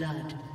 blood.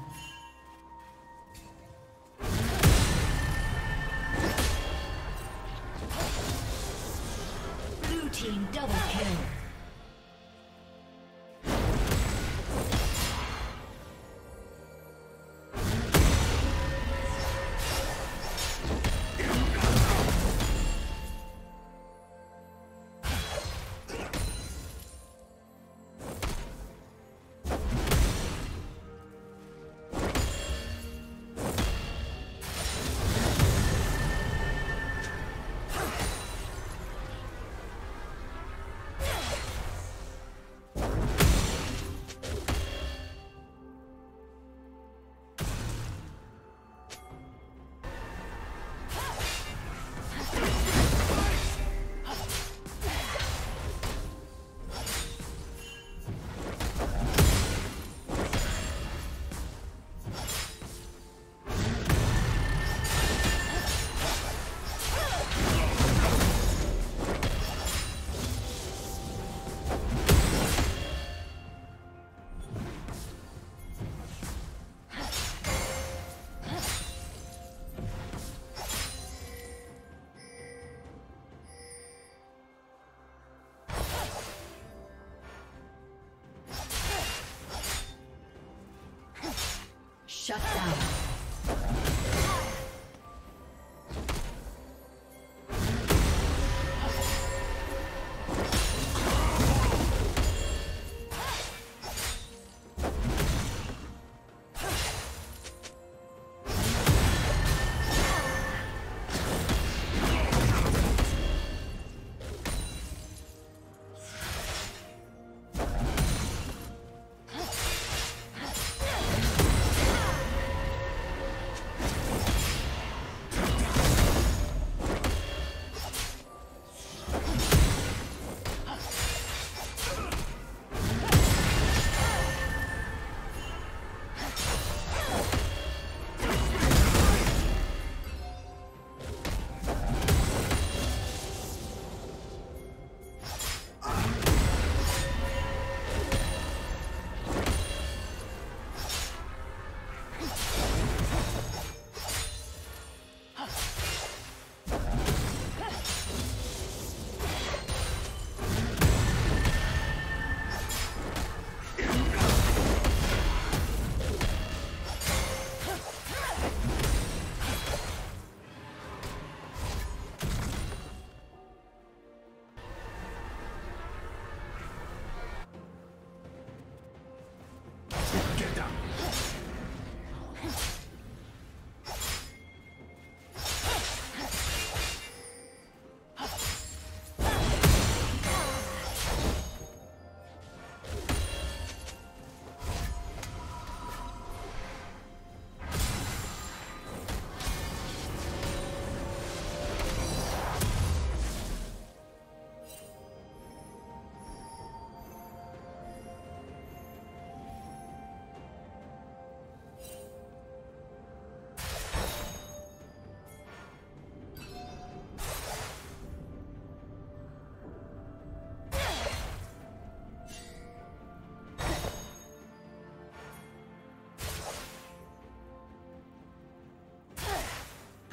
Shut down.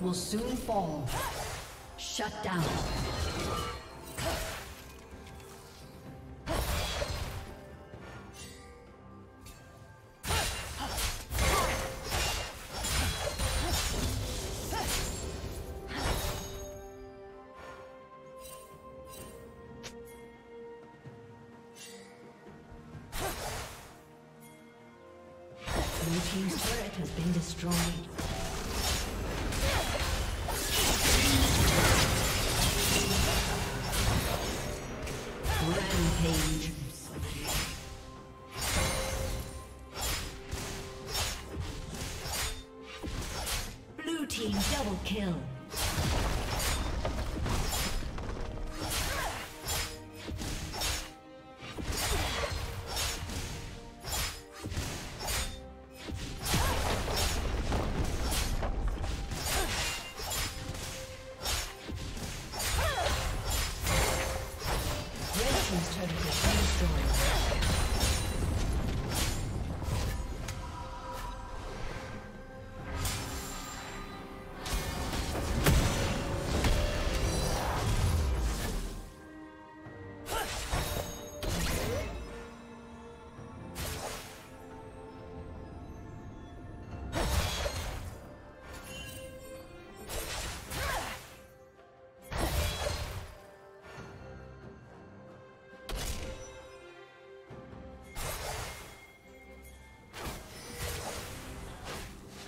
Will soon fall. Shut down.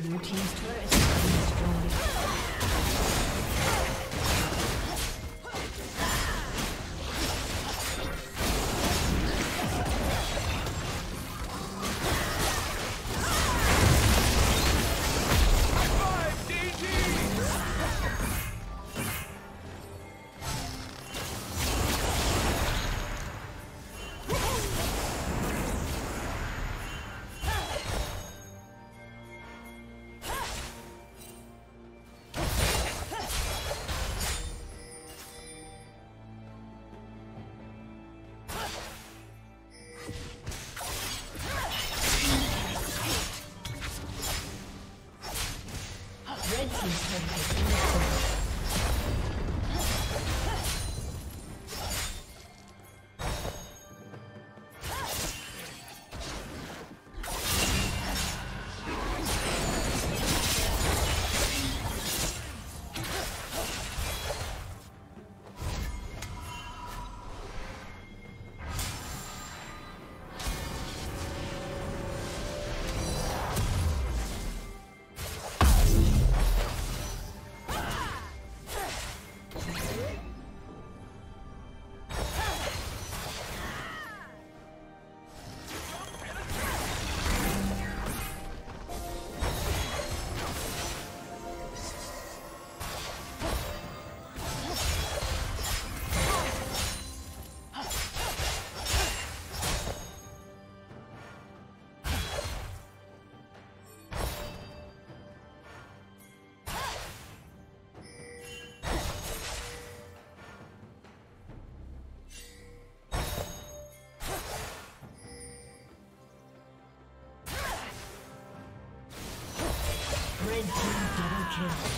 Blue Team's turret has destroyed. kill.